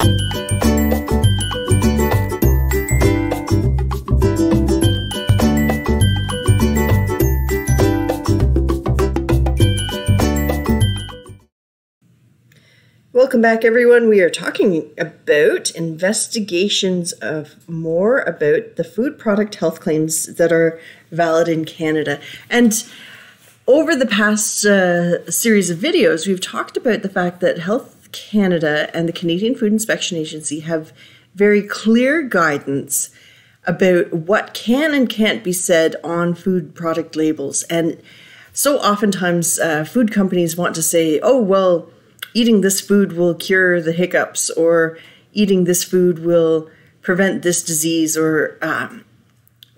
Welcome back, everyone. We are talking about investigations of more about the food product health claims that are valid in Canada. And over the past uh, series of videos, we've talked about the fact that Health Canada and the Canadian Food Inspection Agency have very clear guidance about what can and can't be said on food product labels. And so oftentimes, uh, food companies want to say, oh, well, eating this food will cure the hiccups, or eating this food will prevent this disease, or um,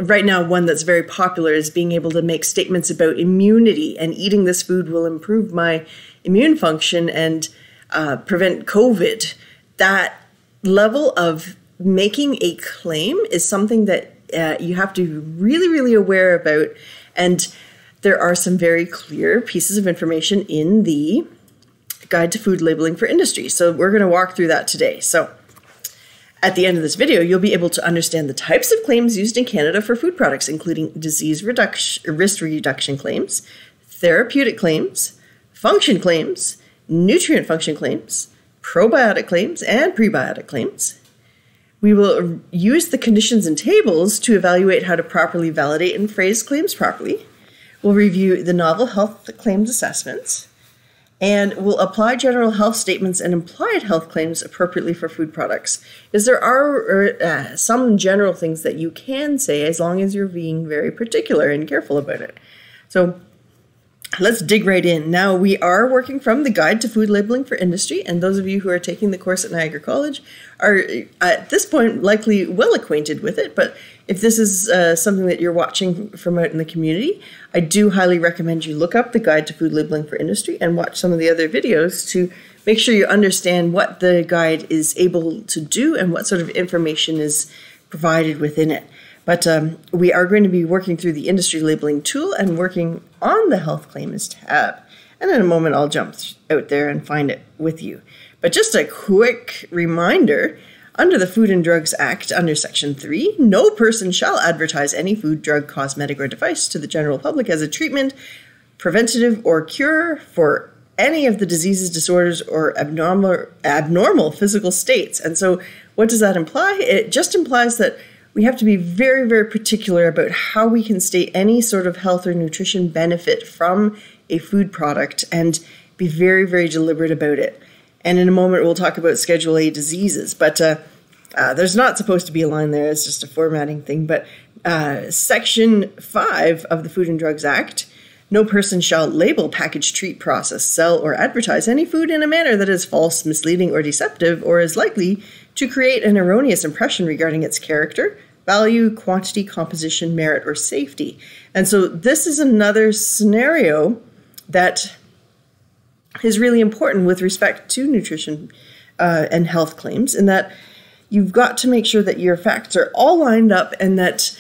right now, one that's very popular is being able to make statements about immunity, and eating this food will improve my immune function and uh, prevent COVID. That level of making a claim is something that uh, you have to be really, really aware about. And there are some very clear pieces of information in the Guide to Food Labeling for Industry. So we're going to walk through that today. So at the end of this video, you'll be able to understand the types of claims used in Canada for food products, including disease reduction, risk reduction claims, therapeutic claims, function claims, nutrient function claims, probiotic claims, and prebiotic claims. We will use the conditions and tables to evaluate how to properly validate and phrase claims properly. We'll review the novel health claims assessments and we'll apply general health statements and implied health claims appropriately for food products. Is there are uh, some general things that you can say as long as you're being very particular and careful about it. So let's dig right in. Now, we are working from the Guide to Food Labeling for Industry, and those of you who are taking the course at Niagara College are at this point likely well acquainted with it. But if this is uh, something that you're watching from out in the community, I do highly recommend you look up the Guide to Food Labeling for Industry and watch some of the other videos to make sure you understand what the guide is able to do and what sort of information is provided within it. But um, we are going to be working through the industry labeling tool and working on the health claims tab. And in a moment, I'll jump out there and find it with you. But just a quick reminder under the Food and Drugs Act, under Section 3, no person shall advertise any food, drug, cosmetic, or device to the general public as a treatment, preventative, or cure for any of the diseases, disorders, or abnormal, abnormal physical states. And so, what does that imply? It just implies that we have to be very, very particular about how we can state any sort of health or nutrition benefit from a food product and be very, very deliberate about it. And in a moment, we'll talk about Schedule A diseases. But uh, uh, there's not supposed to be a line there, it's just a formatting thing. But uh, Section 5 of the Food and Drugs Act no person shall label, package, treat, process, sell, or advertise any food in a manner that is false, misleading, or deceptive, or is likely to create an erroneous impression regarding its character, value, quantity, composition, merit, or safety. And so this is another scenario that is really important with respect to nutrition uh, and health claims, in that you've got to make sure that your facts are all lined up and that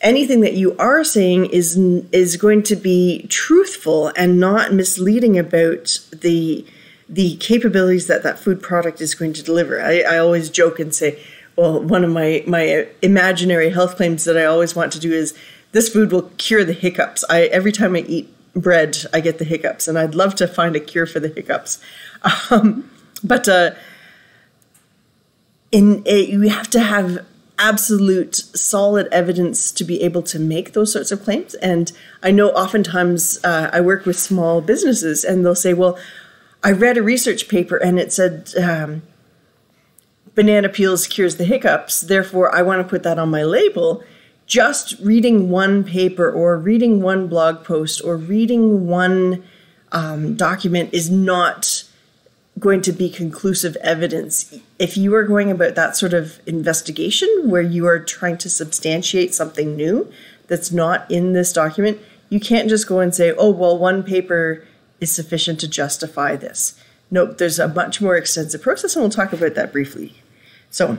anything that you are saying is is going to be truthful and not misleading about the the capabilities that that food product is going to deliver. I, I always joke and say, well, one of my my imaginary health claims that I always want to do is this food will cure the hiccups. I every time I eat bread, I get the hiccups, and I'd love to find a cure for the hiccups. Um, but uh, in a, you have to have absolute solid evidence to be able to make those sorts of claims. And I know oftentimes uh, I work with small businesses, and they'll say, "Well, I read a research paper, and it said." Um, banana peels cures the hiccups, therefore I want to put that on my label just reading one paper or reading one blog post or reading one um, document is not going to be conclusive evidence. If you are going about that sort of investigation where you are trying to substantiate something new that's not in this document, you can't just go and say, oh, well, one paper is sufficient to justify this. Nope, there's a much more extensive process, and we'll talk about that briefly. So,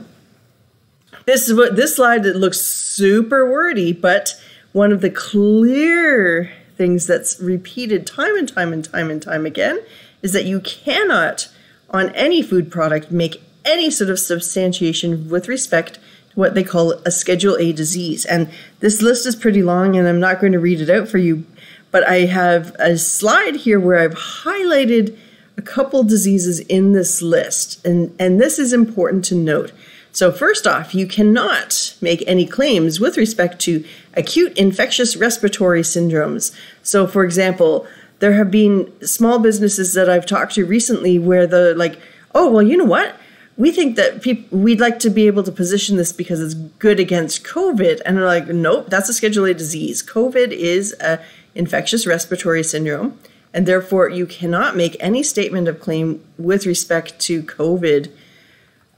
this is what this slide that looks super wordy, but one of the clear things that's repeated time and time and time and time again is that you cannot on any food product make any sort of substantiation with respect to what they call a Schedule A disease. And this list is pretty long, and I'm not going to read it out for you, but I have a slide here where I've highlighted a couple diseases in this list, and, and this is important to note. So, first off, you cannot make any claims with respect to acute infectious respiratory syndromes. So, for example, there have been small businesses that I've talked to recently where the like, oh, well, you know what? We think that we'd like to be able to position this because it's good against COVID. And they're like, nope, that's a Schedule A disease. COVID is a infectious respiratory syndrome, and therefore you cannot make any statement of claim with respect to COVID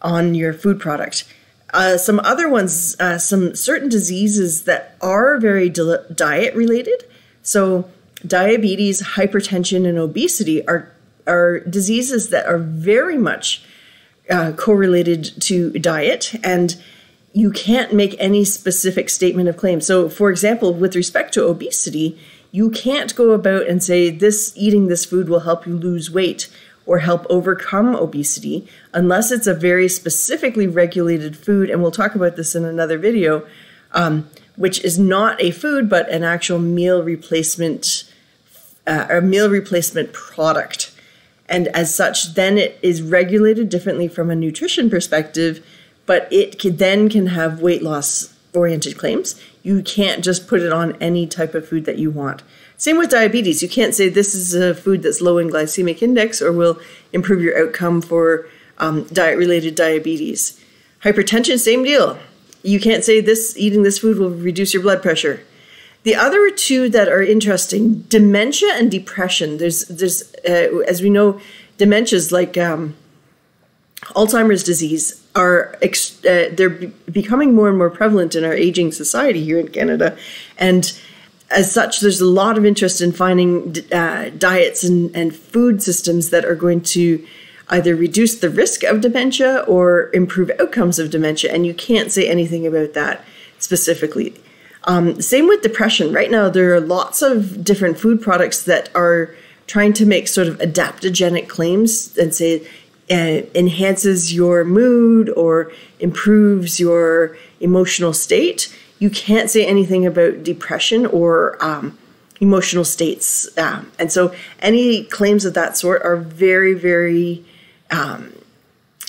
on your food product. Uh, some other ones, uh, some certain diseases that are very diet related. So, diabetes, hypertension, and obesity are are diseases that are very much uh, correlated to diet, and you can't make any specific statement of claim. So, for example, with respect to obesity, you can't go about and say this eating this food will help you lose weight or help overcome obesity unless it's a very specifically regulated food. And we'll talk about this in another video, um, which is not a food, but an actual meal replacement, uh, a meal replacement product. And as such, then it is regulated differently from a nutrition perspective, but it can, then can have weight loss oriented claims. You can't just put it on any type of food that you want. Same with diabetes. You can't say this is a food that's low in glycemic index or will improve your outcome for um, diet related diabetes. Hypertension, same deal. You can't say this eating this food will reduce your blood pressure. The other two that are interesting, dementia and depression. There's there's uh, as we know, dementias like um, Alzheimer's disease are ex- uh, they're be- becoming more and more prevalent in our aging society here in Canada, and as such, there's a lot of interest in finding uh, diets and, and food systems that are going to either reduce the risk of dementia or improve outcomes of dementia. And you can't say anything about that specifically. Um, same with depression. Right now, there are lots of different food products that are trying to make sort of adaptogenic claims and say enhances your mood or improves your emotional state you can't say anything about depression or um, emotional states. Um, and so any claims of that sort are very, very um,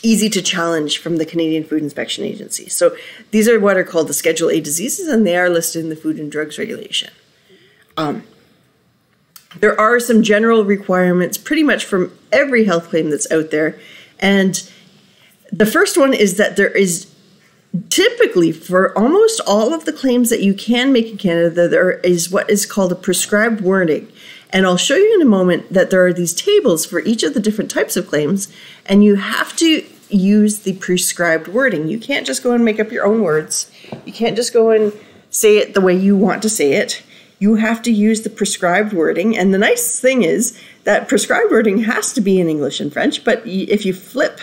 easy to challenge from the Canadian Food Inspection Agency. So these are what are called the Schedule A diseases, and they are listed in the Food and Drugs Regulation. There are some general requirements pretty much from every health claim that's out there. And the first one is that there is typically for almost all of the claims that you can make in Canada, there is what is called a prescribed wording. And I'll show you in a moment that there are these tables for each of the different types of claims, and you have to use the prescribed wording. You can't just go and make up your own words. You can't just go and say it the way you want to say it. You have to use the prescribed wording. And the nice thing is that prescribed wording has to be in English and French, but if you flip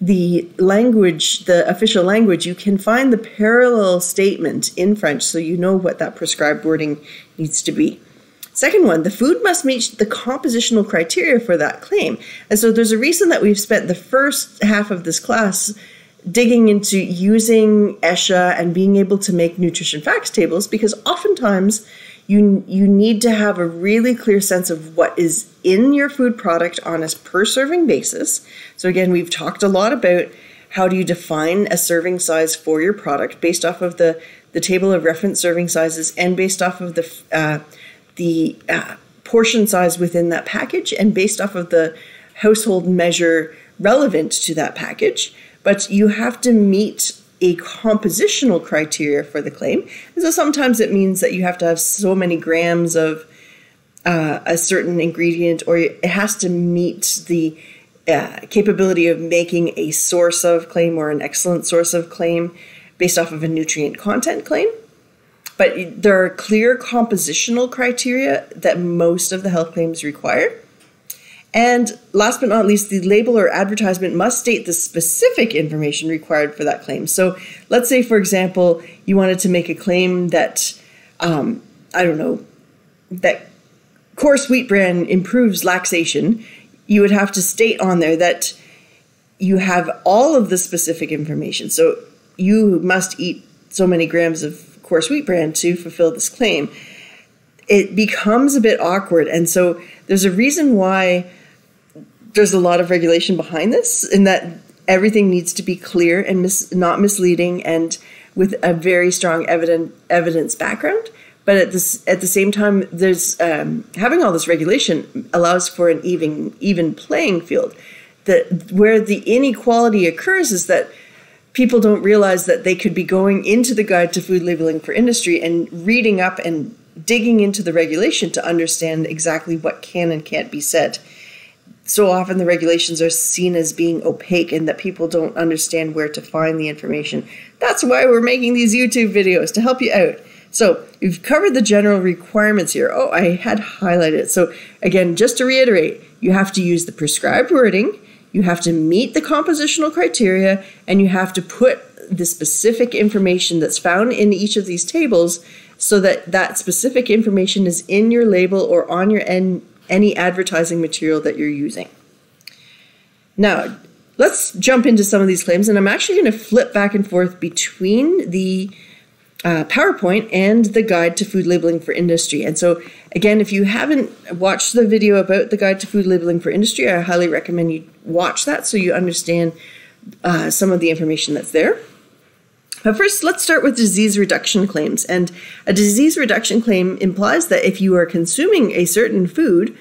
the language, the official language, you can find the parallel statement in French so you know what that prescribed wording needs to be. Second one, the food must meet the compositional criteria for that claim. And so there's a reason that we've spent the first half of this class digging into using ESHA and being able to make nutrition facts tables because oftentimes you you need to have a really clear sense of what is in your food product on a per serving basis. So again, we've talked a lot about how do you define a serving size for your product based off of the the table of reference serving sizes and based off of the uh, the uh, portion size within that package and based off of the household measure relevant to that package. But you have to meet a compositional criteria for the claim. And so sometimes it means that you have to have so many grams of uh, a certain ingredient, or it has to meet the uh, capability of making a source of claim or an excellent source of claim based off of a nutrient content claim. But there are clear compositional criteria that most of the health claims require. And last but not least, the label or advertisement must state the specific information required for that claim. So let's say, for example, you wanted to make a claim that, um, I don't know, that coarse wheat bran improves laxation. You would have to state on there that you have all of the specific information. So you must eat so many grams of coarse wheat bran to fulfill this claim. It becomes a bit awkward. And so there's a reason why there's a lot of regulation behind this, in that everything needs to be clear and mis- not misleading and with a very strong evident, evidence background. But at this, at the same time, there's um, having all this regulation allows for an even even playing field. That where the inequality occurs is that people don't realize that they could be going into the guide to food labeling for industry and reading up and digging into the regulation to understand exactly what can and can't be said. So often the regulations are seen as being opaque and that people don't understand where to find the information. That's why we're making these YouTube videos to help you out. So we've covered the general requirements here. Oh, I had highlighted it. So again, just to reiterate, you have to use the prescribed wording, you have to meet the compositional criteria, and you have to put the specific information that's found in each of these tables so that that specific information is in your label or on your en- any advertising material that you're using. Now, let's jump into some of these claims, and I'm actually going to flip back and forth between the uh, PowerPoint and the guide to food labeling for industry. And so, again, if you haven't watched the video about the guide to food labeling for industry, I highly recommend you watch that so you understand uh, some of the information that's there. But first, let's start with disease reduction claims. And a disease reduction claim implies that if you are consuming a certain food,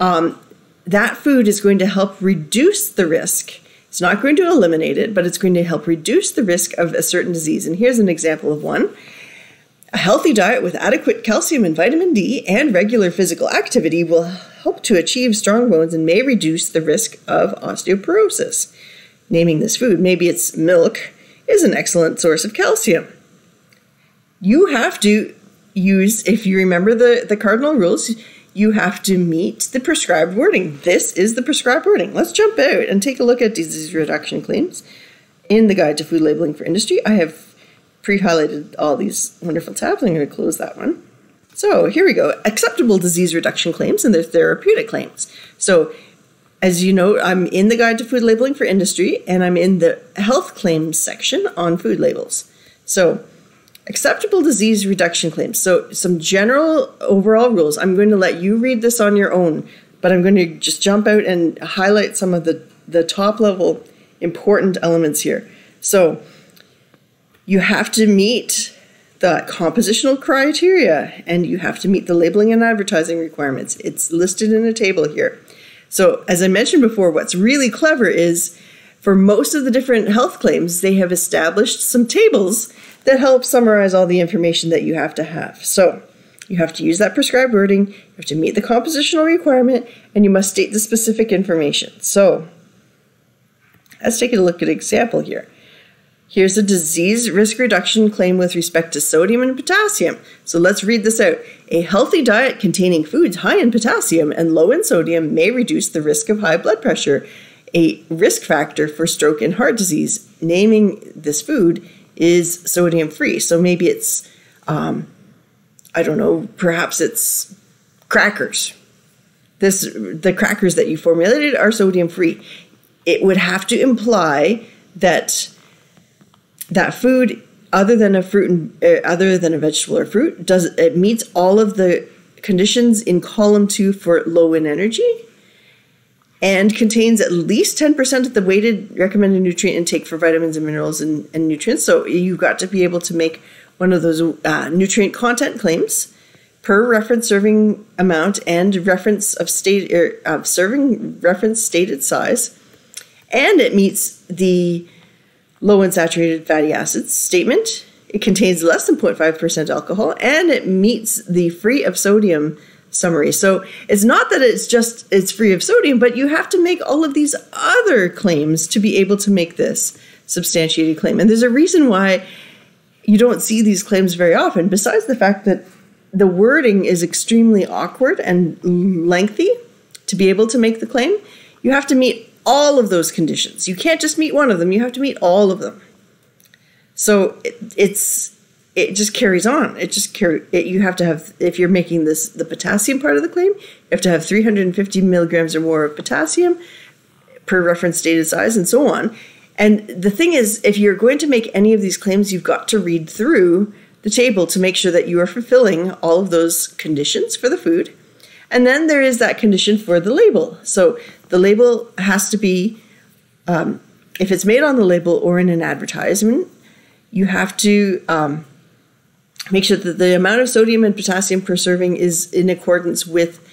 um, that food is going to help reduce the risk it's not going to eliminate it, but it's going to help reduce the risk of a certain disease. And here's an example of one. A healthy diet with adequate calcium and vitamin D and regular physical activity will help to achieve strong bones and may reduce the risk of osteoporosis. Naming this food, maybe it's milk, is an excellent source of calcium. You have to use, if you remember the, the cardinal rules, you have to meet the prescribed wording. This is the prescribed wording. Let's jump out and take a look at disease reduction claims in the Guide to Food Labeling for Industry. I have pre highlighted all these wonderful tabs. I'm going to close that one. So here we go acceptable disease reduction claims and their therapeutic claims. So, as you know, I'm in the Guide to Food Labeling for Industry and I'm in the health claims section on food labels. So, Acceptable disease reduction claims. So, some general overall rules. I'm going to let you read this on your own, but I'm going to just jump out and highlight some of the, the top level important elements here. So, you have to meet the compositional criteria and you have to meet the labeling and advertising requirements. It's listed in a table here. So, as I mentioned before, what's really clever is for most of the different health claims, they have established some tables that help summarize all the information that you have to have. So, you have to use that prescribed wording, you have to meet the compositional requirement, and you must state the specific information. So, let's take a look at an example here. Here's a disease risk reduction claim with respect to sodium and potassium. So let's read this out. A healthy diet containing foods high in potassium and low in sodium may reduce the risk of high blood pressure a risk factor for stroke and heart disease. Naming this food is sodium free. So maybe it's, um, I don't know, perhaps it's crackers. This the crackers that you formulated are sodium free. It would have to imply that that food, other than a fruit and uh, other than a vegetable or fruit, does it meets all of the conditions in column two for low in energy and contains at least 10% of the weighted recommended nutrient intake for vitamins and minerals and, and nutrients. So you've got to be able to make one of those uh, nutrient content claims per reference serving amount and reference of state er, of serving reference stated size, and it meets the low in saturated fatty acids statement. It contains less than 0.5% alcohol, and it meets the free of sodium summary. So it's not that it's just it's free of sodium, but you have to make all of these other claims to be able to make this substantiated claim. And there's a reason why you don't see these claims very often, besides the fact that the wording is extremely awkward and lengthy to be able to make the claim. You have to meet all of those conditions. You can't just meet one of them, you have to meet all of them. So it, it's it just carries on. It just carry. It, you have to have if you're making this the potassium part of the claim, you have to have 350 milligrams or more of potassium per reference data size and so on. And the thing is, if you're going to make any of these claims, you've got to read through the table to make sure that you are fulfilling all of those conditions for the food. And then there is that condition for the label. So the label has to be, um, if it's made on the label or in an advertisement, you have to um, make sure that the amount of sodium and potassium per serving is in accordance with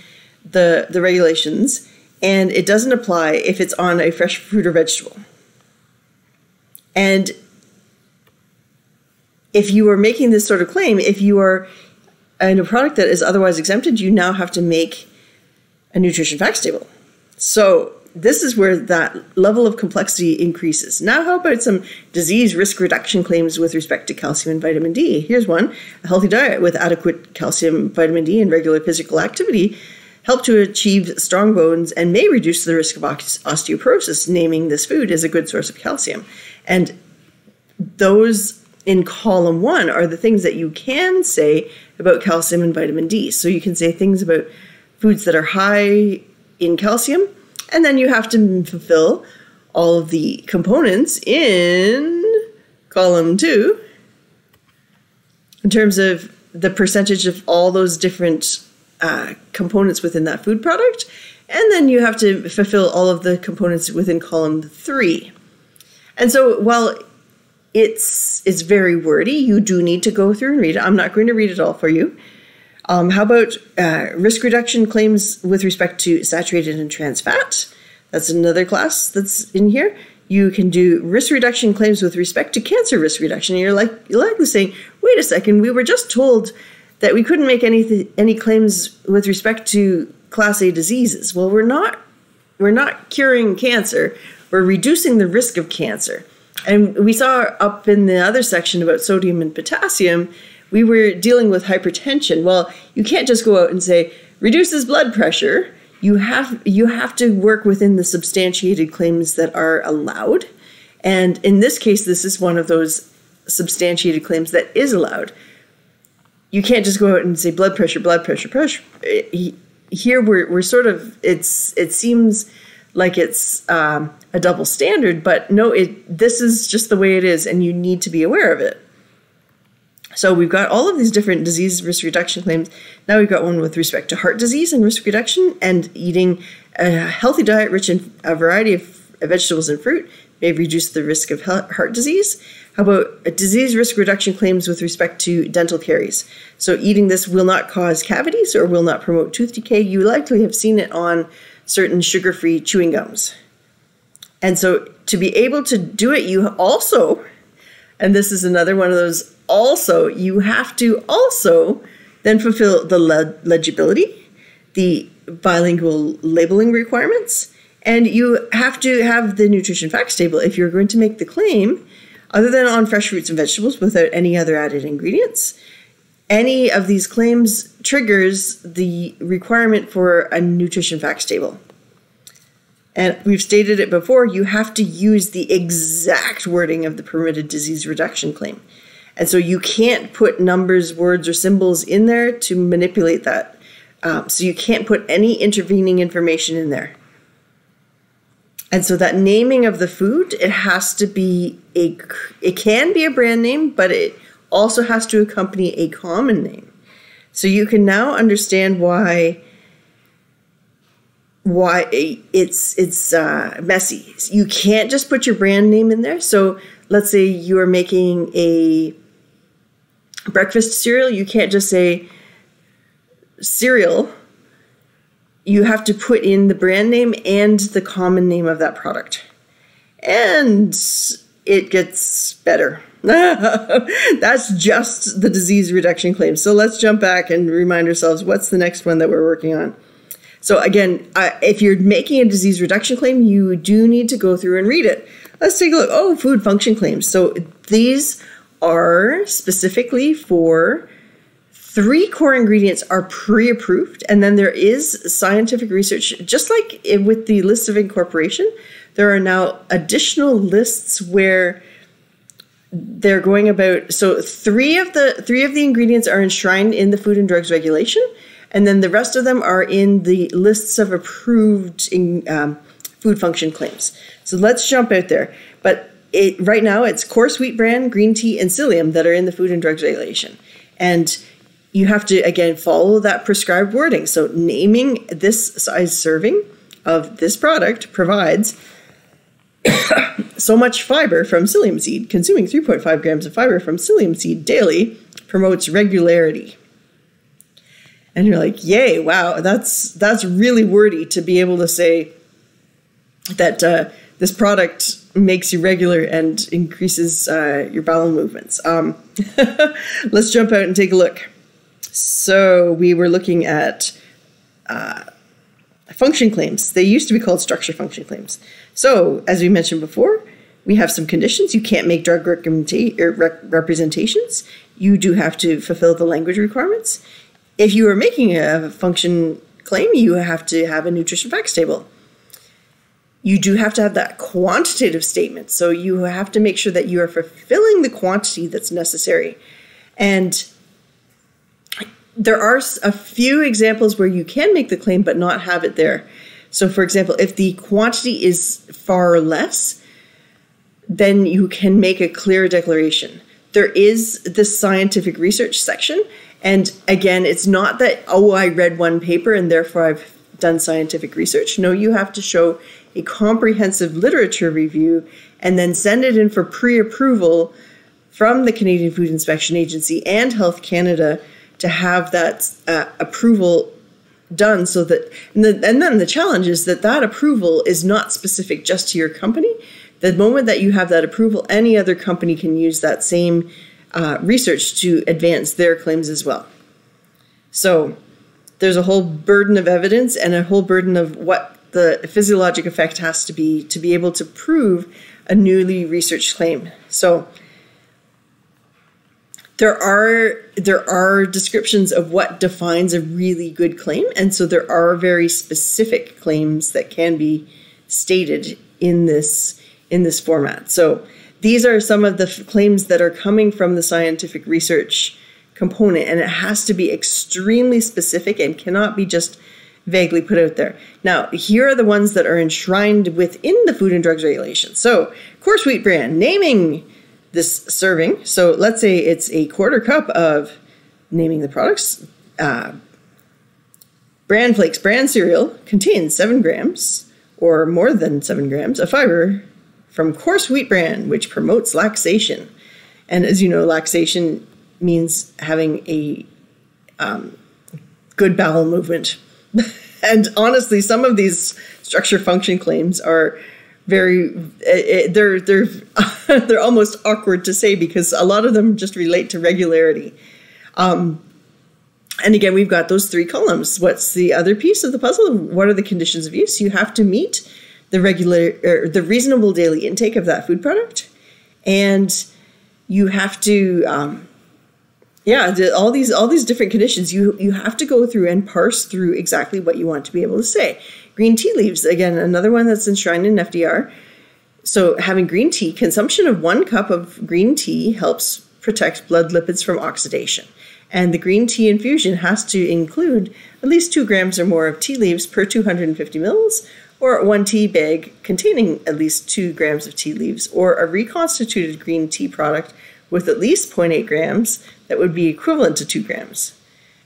the, the regulations. And it doesn't apply if it's on a fresh fruit or vegetable. And if you are making this sort of claim, if you are in a product that is otherwise exempted, you now have to make a nutrition facts table. So this is where that level of complexity increases. Now, how about some disease risk reduction claims with respect to calcium and vitamin D? Here's one a healthy diet with adequate calcium, vitamin D, and regular physical activity help to achieve strong bones and may reduce the risk of osteoporosis. Naming this food as a good source of calcium. And those in column one are the things that you can say about calcium and vitamin D. So you can say things about foods that are high in calcium, and then you have to fulfill all of the components in column two in terms of the percentage of all those different uh, components within that food product. And then you have to fulfill all of the components within column three. And so while it's it's very wordy, you do need to go through and read it. I'm not going to read it all for you. Um, how about uh, risk reduction claims with respect to saturated and trans fat? That's another class that's in here. You can do risk reduction claims with respect to cancer risk reduction. And you're like you're likely saying, wait a second, we were just told that we couldn't make any any claims with respect to class A diseases. Well, we're not we're not curing cancer we're reducing the risk of cancer. And we saw up in the other section about sodium and potassium, we were dealing with hypertension. Well, you can't just go out and say reduces blood pressure. You have you have to work within the substantiated claims that are allowed. And in this case, this is one of those substantiated claims that is allowed. You can't just go out and say blood pressure, blood pressure, pressure. Here we're, we're sort of it's it seems like it's um, a double standard, but no, it this is just the way it is, and you need to be aware of it. So we've got all of these different disease risk reduction claims. Now we've got one with respect to heart disease and risk reduction, and eating a healthy diet rich in a variety of vegetables and fruit may reduce the risk of heart disease. How about disease risk reduction claims with respect to dental caries? So eating this will not cause cavities or will not promote tooth decay. You likely have seen it on certain sugar free chewing gums. And so to be able to do it, you also, and this is another one of those also, you have to also then fulfill the legibility, the bilingual labeling requirements, and you have to have the nutrition facts table if you're going to make the claim, other than on fresh fruits and vegetables without any other added ingredients. Any of these claims triggers the requirement for a nutrition facts table. And we've stated it before, you have to use the exact wording of the permitted disease reduction claim. And so you can't put numbers, words, or symbols in there to manipulate that. Um, so you can't put any intervening information in there. And so that naming of the food, it has to be a, it can be a brand name, but it also has to accompany a common name. So you can now understand why why it's it's uh, messy. You can't just put your brand name in there. So let's say you are making a breakfast cereal, you can't just say cereal. You have to put in the brand name and the common name of that product. And it gets better. That's just the disease reduction claim. So let's jump back and remind ourselves what's the next one that we're working on. So again, uh, if you're making a disease reduction claim, you do need to go through and read it. Let's take a look. Oh, food function claims. So these are specifically for three core ingredients are pre-approved and then there is scientific research just like with the list of incorporation there are now additional lists where they're going about so three of the three of the ingredients are enshrined in the food and drugs regulation and then the rest of them are in the lists of approved in, um, food function claims. So let's jump out there. But it, right now, it's coarse wheat bran, green tea, and psyllium that are in the Food and Drugs Regulation. And you have to, again, follow that prescribed wording. So naming this size serving of this product provides so much fiber from psyllium seed. Consuming 3.5 grams of fiber from psyllium seed daily promotes regularity. And you're like, yay, wow, that's that's really wordy to be able to say that uh, this product makes you regular and increases uh, your bowel movements. Um, let's jump out and take a look. So we were looking at uh, function claims. They used to be called structure function claims. So as we mentioned before, we have some conditions. You can't make drug er, representations. You do have to fulfill the language requirements. If you are making a function claim, you have to have a nutrition facts table you do have to have that quantitative statement. So you have to make sure that you are fulfilling the quantity that's necessary. And there are a few examples where you can make the claim but not have it there. So, for example, if the quantity is far less, then you can make a clear declaration. There is the scientific research section. And again, it's not that, oh, I read one paper and therefore I've done scientific research. No, you have to show a comprehensive literature review and then send it in for pre approval from the Canadian Food Inspection Agency and Health Canada to have that uh, approval done so that and, the, and then the challenge is that that approval is not specific just to your company the moment that you have that approval any other company can use that same uh, research to advance their claims as well so there's a whole burden of evidence and a whole burden of what the physiologic effect has to be to be able to prove a newly researched claim. So there are there are descriptions of what defines a really good claim and so there are very specific claims that can be stated in this in this format. So these are some of the claims that are coming from the scientific research component and it has to be extremely specific and cannot be just vaguely put out there. Now, here are the ones that are enshrined within the Food and Drugs Regulations. So, coarse wheat bran, naming this serving. So, let's say it's a quarter cup of naming the products. Uh, bran flakes, bran cereal contains seven grams or more than seven grams of fiber from coarse wheat bran, which promotes laxation. And as you know, laxation means having a um, good bowel movement and honestly, some of these structure function claims are very eh, eh, they're they're they're almost awkward to say because a lot of them just relate to regularity. Um, and again, we've got those three columns. What's the other piece of the puzzle? What are the conditions of use? You have to meet the regular or the reasonable daily intake of that food product, and you have to um, yeah all these all these different conditions you you have to go through and parse through exactly what you want to be able to say. Green tea leaves again another one that's enshrined in fdr so having green tea consumption of one cup of green tea helps protect blood lipids from oxidation. And the green tea infusion has to include at least two grams or more of tea leaves per 250 mils or one tea bag containing at least two grams of tea leaves or a reconstituted green tea product with at least 0.8 grams that would be equivalent to two grams.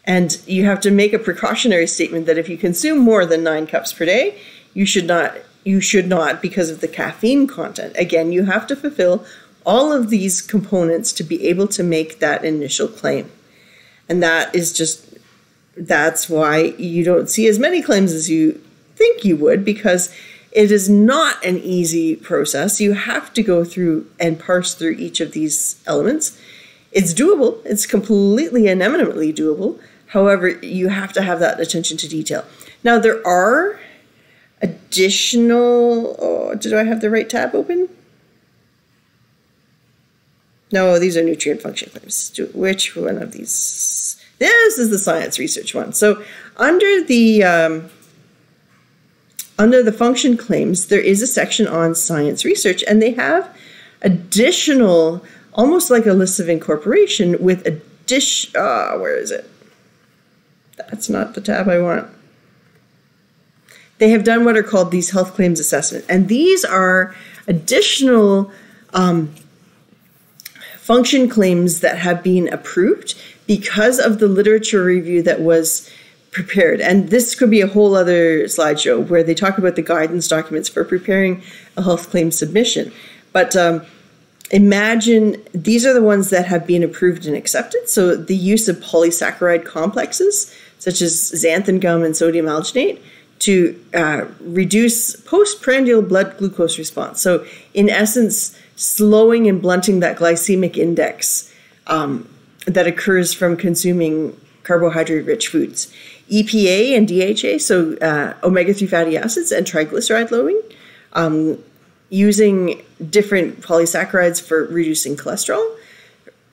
And you have to make a precautionary statement that if you consume more than nine cups per day, you should not you should not because of the caffeine content. Again, you have to fulfill all of these components to be able to make that initial claim. And that is just that's why you don't see as many claims as you think you would because it is not an easy process. You have to go through and parse through each of these elements. It's doable, it's completely and eminently doable. However, you have to have that attention to detail. Now, there are additional. Oh, did I have the right tab open? No, these are nutrient function claims. Which one of these? This is the science research one. So, under the um, under the function claims, there is a section on science research, and they have additional almost like a list of incorporation with a dish. Ah, where is it? That's not the tab I want. they have done what are called these health claims assessment. And these are additional um, function claims that have been approved because of the literature review that was prepared. And this could be a whole other slideshow where they talk about the guidance documents for preparing a health claim submission. But um, imagine these are the ones that have been approved and accepted. So the use of polysaccharide complexes, such as xanthan gum and sodium alginate, to uh, reduce postprandial blood glucose response. So, in essence, slowing and blunting that glycemic index um, that occurs from consuming carbohydrate rich foods. EPA and DHA, so uh, omega 3 fatty acids and triglyceride lowering, um, using different polysaccharides for reducing cholesterol,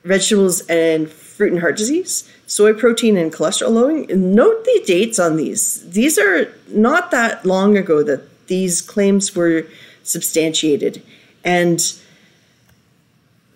vegetables and fruit and heart disease, soy protein and cholesterol lowering. Note the dates on these. These are not that long ago that these claims were substantiated. And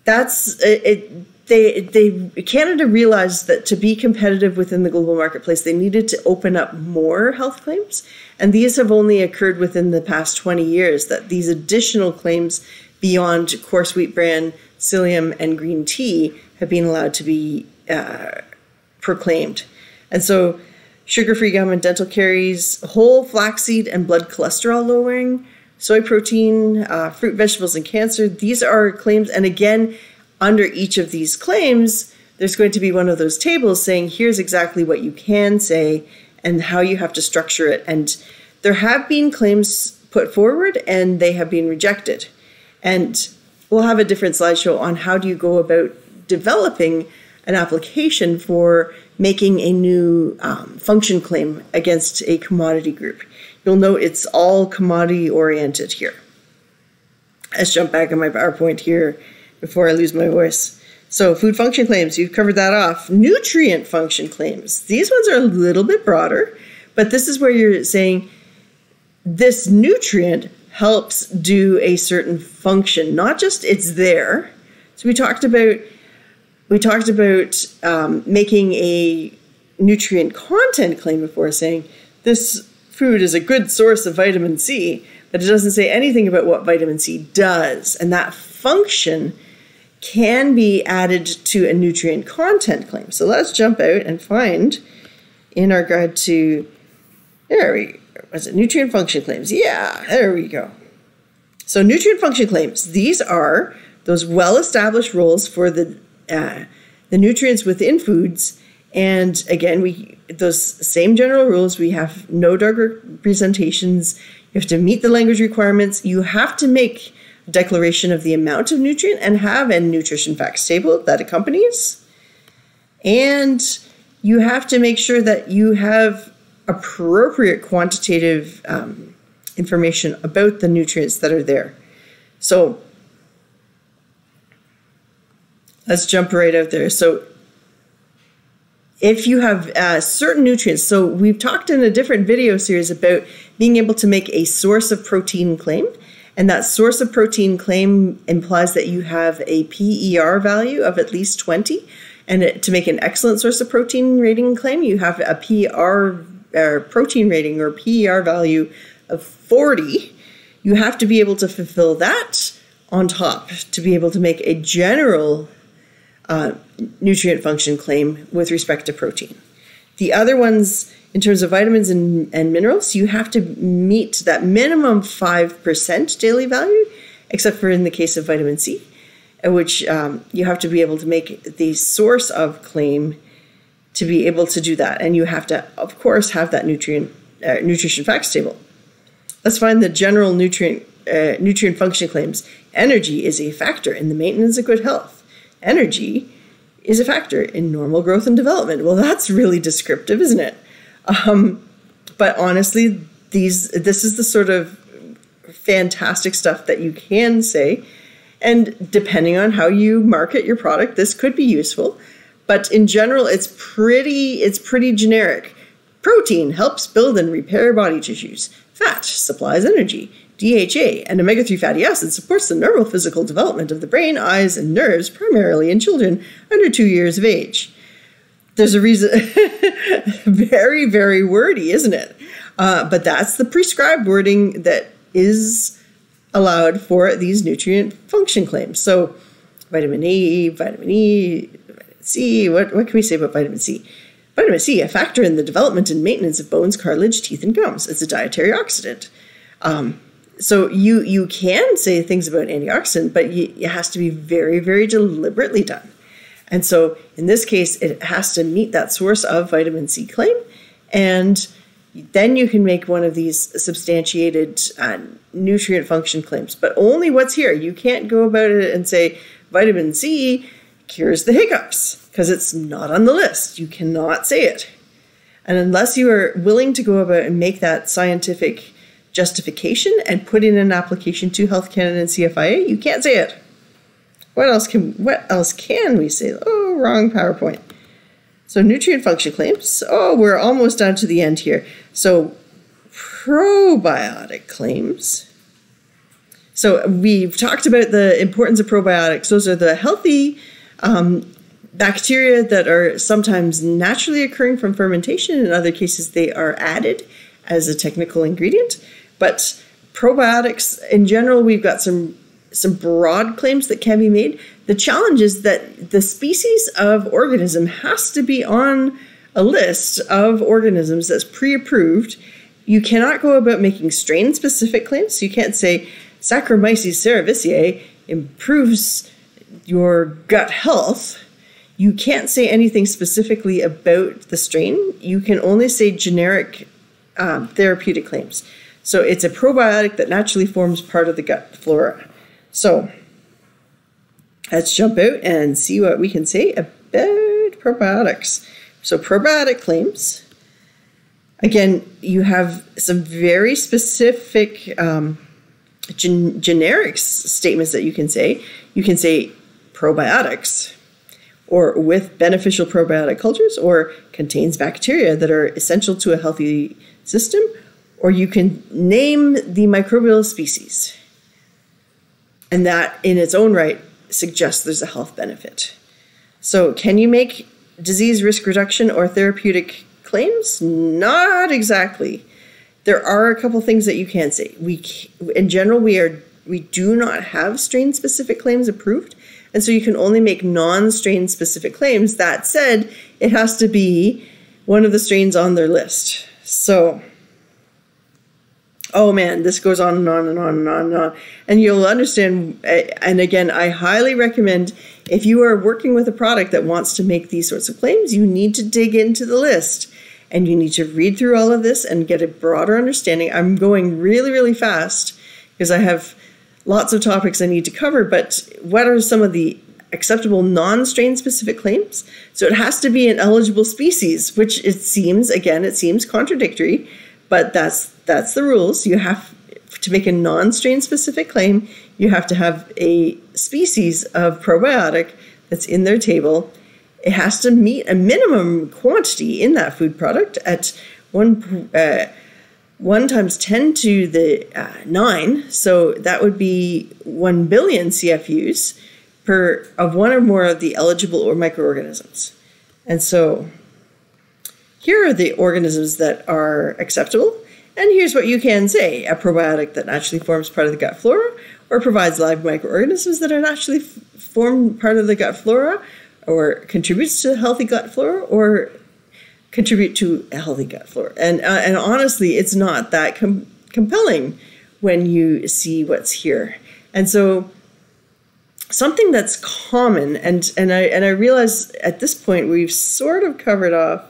that's it, it they they Canada realized that to be competitive within the global marketplace, they needed to open up more health claims, and these have only occurred within the past 20 years. That these additional claims beyond coarse wheat bran, psyllium, and green tea have been allowed to be uh, proclaimed, and so sugar-free gum and dental caries, whole flaxseed and blood cholesterol lowering, soy protein, uh, fruit, vegetables, and cancer. These are claims, and again under each of these claims, there's going to be one of those tables saying, here's exactly what you can say and how you have to structure it. And there have been claims put forward and they have been rejected. And we'll have a different slideshow on how do you go about developing an application for making a new um, function claim against a commodity group. You'll note it's all commodity oriented here. Let's jump back in my PowerPoint here before I lose my voice. So, food function claims, you've covered that off. Nutrient function claims, these ones are a little bit broader, but this is where you're saying this nutrient helps do a certain function, not just it's there. So, we talked about we talked about um, making a nutrient content claim before, saying this food is a good source of vitamin C, but it doesn't say anything about what vitamin C does, and that function can be added to a nutrient content claim. So let's jump out and find in our guide to, there we was it nutrient function claims? Yeah, there we go. So nutrient function claims, these are those well-established roles for the uh, the nutrients within foods. And again, we those same general rules. We have no drug representations. You have to meet the language requirements. You have to make declaration of the amount of nutrient and have a nutrition facts table that accompanies. And you have to make sure that you have appropriate quantitative um, information about the nutrients that are there. So let's jump right out there. So if you have uh, certain nutrients, so we've talked in a different video series about being able to make a source of protein claim. And that source of protein claim implies that you have a PER value of at least 20. And it, to make an excellent source of protein rating claim, you have a PR or protein rating or PER value of 40. You have to be able to fulfill that on top to be able to make a general uh, nutrient function claim with respect to protein. The other ones in terms of vitamins and, and minerals, you have to meet that minimum 5% daily value, except for in the case of vitamin C, which um, you have to be able to make the source of claim to be able to do that. And you have to, of course, have that nutrient uh, nutrition facts table. Let's find the general nutrient uh, nutrient function claims. Energy is a factor in the maintenance of good health. Energy is a factor in normal growth and development. Well, that's really descriptive, isn't it? Um, but honestly, these this is the sort of fantastic stuff that you can say. And depending on how you market your product, this could be useful. But in general, it's pretty it's pretty generic. Protein helps build and repair body tissues. Fat supplies energy. DHA and omega 3 fatty acids supports the normal physical development of the brain, eyes, and nerves, primarily in children under two years of age there's a reason very very wordy isn't it Uh, but that's the prescribed wording that is allowed for these nutrient function claims. So, vitamin A, vitamin E, vitamin C. What, what can we say about vitamin C? Vitamin C, a factor in the development and maintenance of bones, cartilage, teeth, and gums. It's a dietary oxidant. Um, so you you can say things about antioxidant, but it has to be very very deliberately done. And so in this case, it has to meet that source of vitamin C claim, and then you can make one of these substantiated uh, nutrient function claims, but only what's here. You can't go about it and say vitamin C cures the hiccups because it's not on the list. You cannot say it. And unless you are willing to go about and make that scientific justification and put in an application to Health Canada and CFIA, you can't say it. What else can what else can we say? Oh, wrong PowerPoint. So nutrient function claims. Oh, we're almost down to the end here. So probiotic claims. So we've talked about the importance of probiotics. Those are the healthy um, bacteria that are sometimes naturally occurring from fermentation. In other cases, they are added as a technical ingredient. But probiotics in general, we've got some some broad claims that can be made. The challenge is that the species of organism has to be on a list of organisms that's pre-approved. You cannot go about making strain-specific claims. So you can't say Saccharomyces cerevisiae improves your gut health. You can't say anything specifically about the strain. You can only say generic um, therapeutic claims. So it's a probiotic that naturally forms part of the gut flora. So let's jump out and see what we can say about probiotics. So probiotic claims. Again, you have some very specific um, gen- generic statements that you can say. You can say probiotics, or with beneficial probiotic cultures, or contains bacteria that are essential to a healthy system, or you can name the microbial species. And that in its own right suggests there's a health benefit. So, can you make disease risk reduction or therapeutic claims? Not exactly. There are a couple things that you can say. We, in general, we are we do not have strain specific claims approved, and so you can only make non strain specific claims. That said, it has to be one of the strains on their list. So, oh man, this goes on and on and on and on and on. And you'll understand. Eh, and again, I highly recommend if you are working with a product that wants to make these sorts of claims, you need to dig into the list and you need to read through all of this and get a broader understanding. I'm going really, really fast because I have lots of topics I need to cover, but what are some of the acceptable non-strain specific claims? So it has to be an eligible species, which it seems again it seems contradictory, but that's that's the rules. You have to make a non-strain specific claim, you have to have a species of probiotic that's in their table. It has to meet a minimum quantity in that food product at one uh, one times ten to the uh, nine. So that would be one billion CFUs per of one or more of the eligible or microorganisms. And so here are the organisms that are acceptable. And here's what you can say a probiotic that naturally forms part of the gut flora or provides live microorganisms that are naturally form part of the gut flora or contributes to healthy gut flora or contribute to a healthy gut flora. And, uh, and honestly, it's not that com- compelling when you see what's here. And so something that's common and and I and I realize at this point we've sort of covered off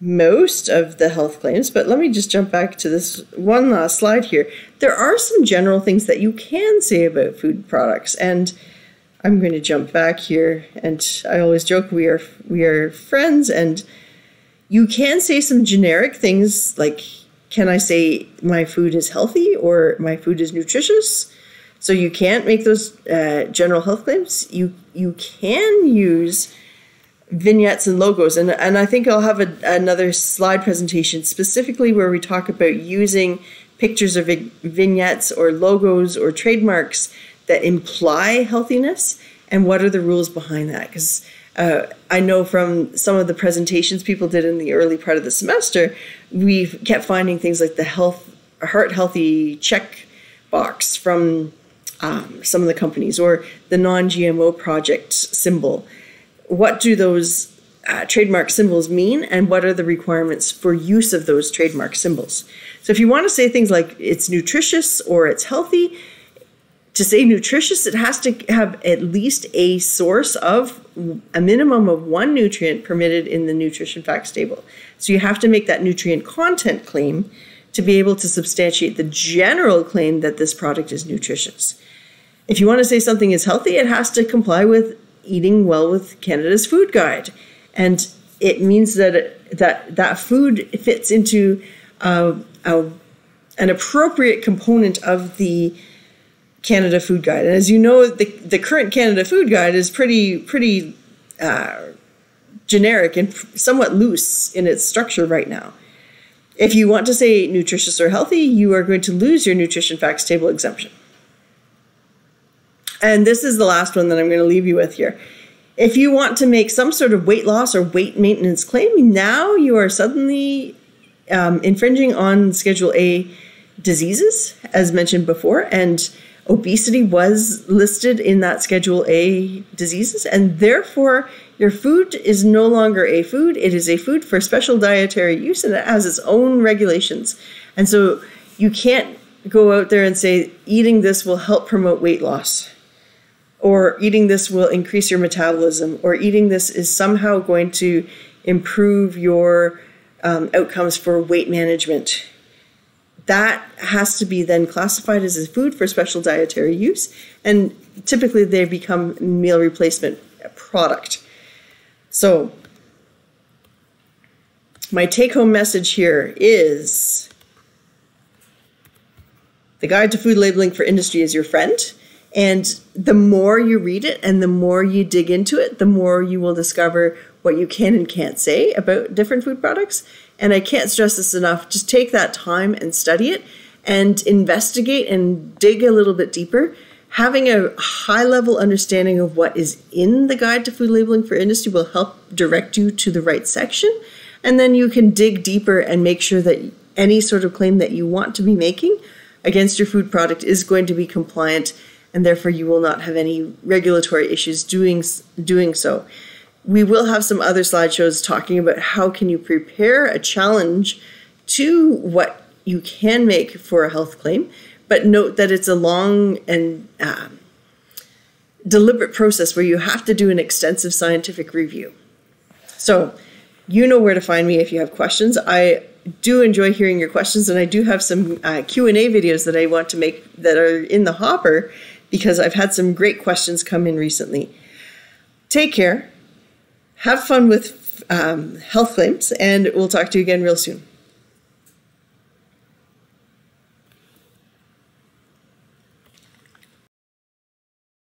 most of the health claims, but let me just jump back to this one last slide here. There are some general things that you can say about food products, and I'm going to jump back here. And I always joke we are we are friends, and you can say some generic things like, "Can I say my food is healthy?" or "My food is nutritious." So you can't make those uh, general health claims. You you can use vignettes and logos. And, and I think I'll have a, another slide presentation specifically where we talk about using pictures of vignettes or logos or trademarks that imply healthiness and what are the rules behind that. Because uh, I know from some of the presentations people did in the early part of the semester, we kept finding things like the health, heart healthy check box from um, some of the companies or the non GMO project symbol. What do those uh, trademark symbols mean and what are the requirements for use of those trademark symbols? So, if you want to say things like it's nutritious or it's healthy, to say nutritious, it has to have at least a source of a minimum of one nutrient permitted in the nutrition facts table. So you have to make that nutrient content claim to be able to substantiate the general claim that this product is nutritious. If you want to say something is healthy, it has to comply with eating well with Canada's food guide. And it means that that that food fits into uh, a, an appropriate component of the Canada Food Guide. And as you know, the, the current Canada Food Guide is pretty pretty uh, generic and somewhat loose in its structure right now. If you want to say nutritious or healthy, you are going to lose your nutrition facts table exemption. And this is the last one that I'm going to leave you with here. If you want to make some sort of weight loss or weight maintenance claim, now you are suddenly um, infringing on Schedule A diseases, as mentioned before, and obesity was listed in that Schedule A diseases, and therefore your food is no longer a food. It is a food for special dietary use, and it has its own regulations. And so you can't go out there and say eating this will help promote weight loss, or eating this will increase your metabolism, or eating this is somehow going to improve your um, outcomes for weight management that has to be then classified as a food for special dietary use, and typically they become meal replacement product. So, my take home message here is the Guide to Food Labeling for Industry is your friend. And the more you read it and the more you dig into it, the more you will discover what you can and can't say about different food products. And I can't stress this enough. Just take that time and study it and investigate and dig a little bit deeper. Having a high level understanding of what is in the Guide to Food Labeling for Industry will help direct you to the right section. And then you can dig deeper and make sure that any sort of claim that you want to be making against your food product is going to be compliant and therefore you will not have any regulatory issues doing doing so. We will have some other slideshows talking about how can you prepare a challenge to what you can make for a health claim, but note that it's a long and um, deliberate process where you have to do an extensive scientific review. So, you know where to find me if you have questions. I do enjoy hearing your questions, and I do have some uh, Q and A videos that I want to make that are in the hopper because I've had some great questions come in recently. Take care, have fun with um, health claims, and we'll talk to you again real soon.